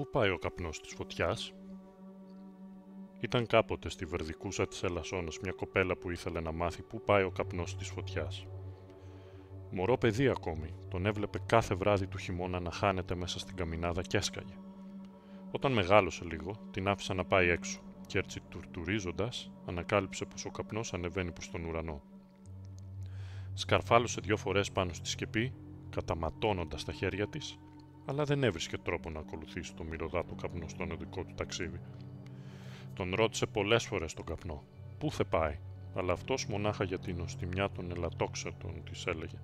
Πού πάει ο καπνός της φωτιάς; Ήταν κάποτε στη βερδικούσα της Ελασσόνας μια κοπέλα που ήθελε να μάθει πού πάει ο καπνός της φωτιάς. Μωρό παιδί ακόμη, τον έβλεπε κάθε βράδυ του χειμώνα να χάνεται μέσα στην καμινάδα και έσκαγε. Όταν μεγάλωσε λίγο, την άφησα να πάει έξω και έτσι τουρτουρίζοντας, ανακάλυψε πως ο καπνός ανεβαίνει προς τον ουρανό. Σκαρφάλωσε δυο φορές πάνω στη σκεπή, καταματώνοντας τα χέρια της, αλλά δεν έβρισκε τρόπο να ακολουθήσει το μυρωδάτο καπνό στον οδικό του ταξίδι. Τον ρώτησε πολλές φορές τον καπνό, πού θε πάει, αλλά αυτός μονάχα για την οστιμιά των ελατόξατων της έλεγε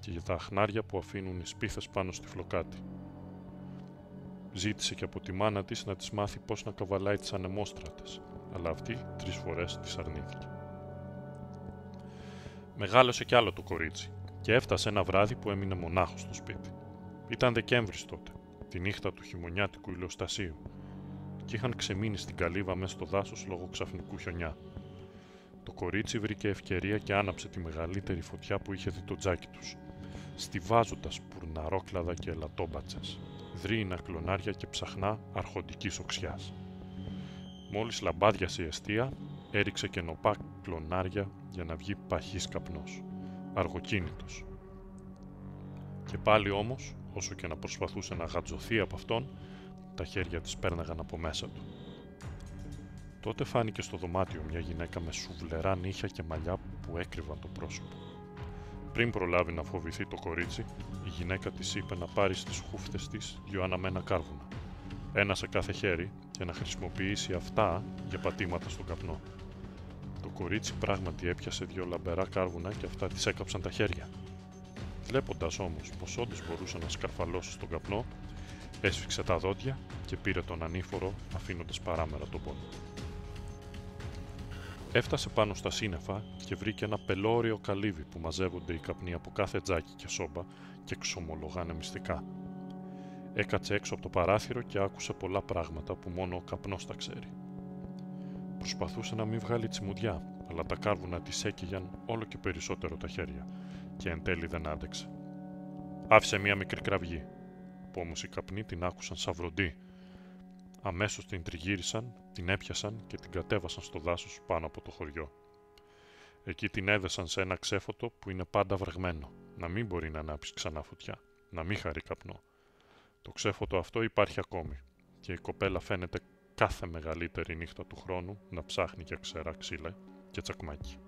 και για τα αχνάρια που αφήνουν οι σπίθες πάνω στη φλοκάτη. Ζήτησε και από τη μάνα της να της μάθει πώς να καβαλάει τις ανεμόστρατες, αλλά αυτή τρεις φορές της αρνήθηκε. Μεγάλωσε κι άλλο το κορίτσι και έφτασε ένα βράδυ που έμεινε μονάχος στο σπίτι. Ήταν Δεκέμβρης τότε, τη νύχτα του χειμωνιάτικου ηλιοστασίου, και είχαν ξεμείνει στην καλύβα μέσα στο δάσος λόγω ξαφνικού χιονιά. Το κορίτσι βρήκε ευκαιρία και άναψε τη μεγαλύτερη φωτιά που είχε δει το τζάκι τους, στιβάζοντα πουρναρόκλαδα και ελατόμπατσε, δρύινα κλονάρια και ψαχνά αρχοντικής οξιάς. Μόλις λαμπάδιασε η αιστεία, έριξε και νοπά κλονάρια για να βγει παχής καπνός, αργοκίνητος. Και πάλι όμως, όσο και να προσπαθούσε να γατζωθεί από αυτόν, τα χέρια της πέρναγαν από μέσα του. Τότε φάνηκε στο δωμάτιο μια γυναίκα με σουβλερά νύχια και μαλλιά που έκρυβαν το πρόσωπο. Πριν προλάβει να φοβηθεί το κορίτσι, η γυναίκα της είπε να πάρει στις χούφτες της δυο αναμένα κάρβουνα, ένα σε κάθε χέρι και να χρησιμοποιήσει αυτά για πατήματα στον καπνό. Το κορίτσι πράγματι έπιασε δύο λαμπερά κάρβουνα και αυτά της έκαψαν τα χέρια. Βλέποντας όμως πως όντως μπορούσε να σκαρφαλώσει στον καπνό, έσφιξε τα δόντια και πήρε τον ανήφορο αφήνοντας παράμερα τον πόνο. Έφτασε πάνω στα σύννεφα και βρήκε ένα πελώριο καλύβι που μαζεύονται οι καπνοί από κάθε τζάκι και σόμπα και ξομολογάνε μυστικά. Έκατσε έξω από το παράθυρο και άκουσε πολλά πράγματα που μόνο ο καπνός τα ξέρει. Προσπαθούσε να μην βγάλει τσιμουδιά, αλλά τα κάρβουνα της έκυγαν όλο και περισσότερο τα χέρια και εν τέλει δεν άντεξε. Άφησε μία μικρή κραυγή, που όμως οι καπνοί την άκουσαν σαν βροντί. Αμέσως την τριγύρισαν, την έπιασαν και την κατέβασαν στο δάσος πάνω από το χωριό. Εκεί την έδεσαν σε ένα ξέφωτο που είναι πάντα βρεγμένο, να μην μπορεί να ανάψει ξανά φωτιά, να μην χαρεί καπνό. Το ξέφωτο αυτό υπάρχει ακόμη και η κοπέλα φαίνεται κάθε μεγαλύτερη νύχτα του χρόνου να ψάχνει για ξερά ξύλα και τσακμάκι.